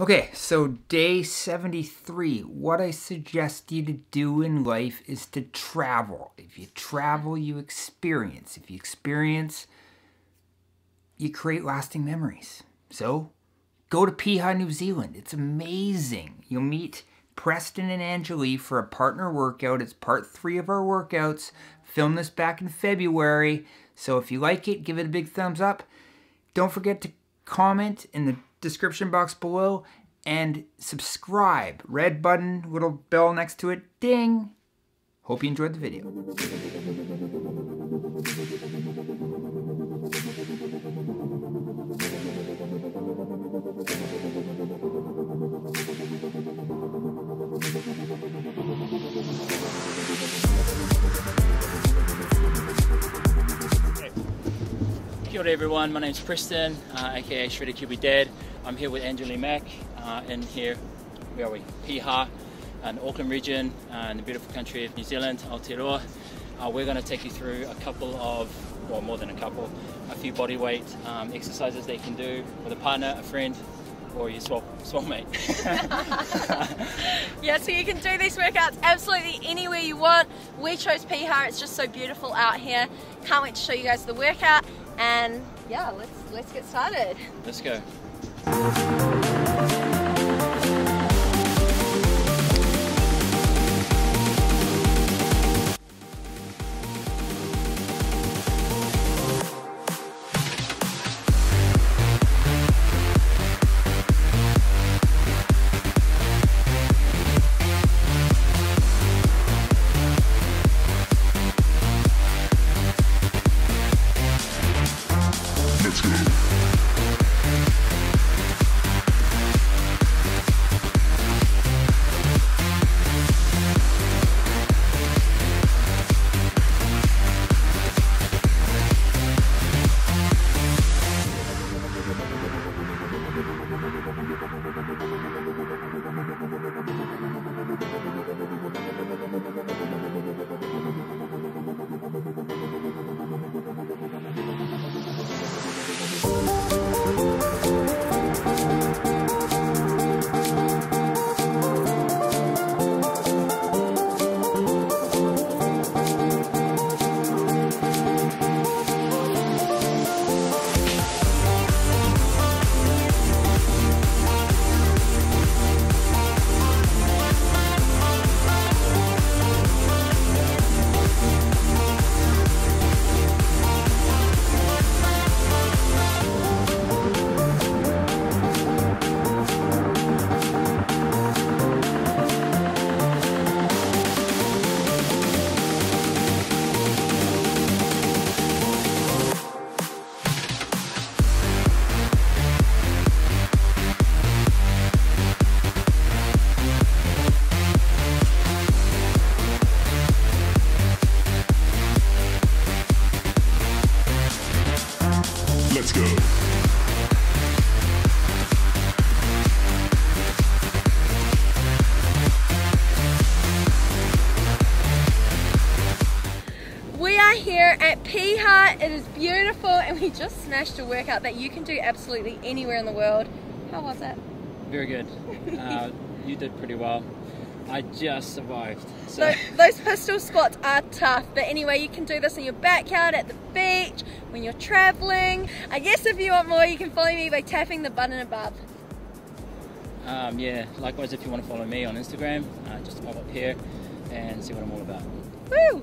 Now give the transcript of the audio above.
Okay, so day 73. What I suggest you to do in life is to travel. If you travel, you experience. If you experience, you create lasting memories. So go to Piha, New Zealand. It's amazing. You'll meet Preston and Anjuli for a partner workout. It's part three of our workouts. Filmed this back in February. So if you like it, give it a big thumbs up. Don't forget to comment in the description box below and subscribe. Red button, little bell next to it, ding. Hope you enjoyed the video. Ora everyone, my name's Preston, uh, aka Shredded Kiwi Dad. I'm here with Anjuli Mack uh, in here, where are we? Piha, in the Auckland region, in the beautiful country of New Zealand, Aotearoa. Uh, we're going to take you through a couple of, well more than a couple, a few body weight um, exercises you can do with a partner, a friend, or your swap, swap mate. yeah, so you can do these workouts absolutely anywhere you want. We chose Piha, it's just so beautiful out here. Can't wait to show you guys the workout and yeah, let's let's get started. Let's go. Are here at Piha. It is beautiful and we just smashed a workout that you can do absolutely anywhere in the world. How was it? Very good. Uh, you did pretty well. I just survived. So, So those pistol squats are tough, but anyway, you can do this in your backyard, at the beach, when you're traveling. I guess if you want more, you can follow me by tapping the button above. um, yeah, likewise if you want to follow me on Instagram, uh, just pop up here and see what I'm all about. Woo!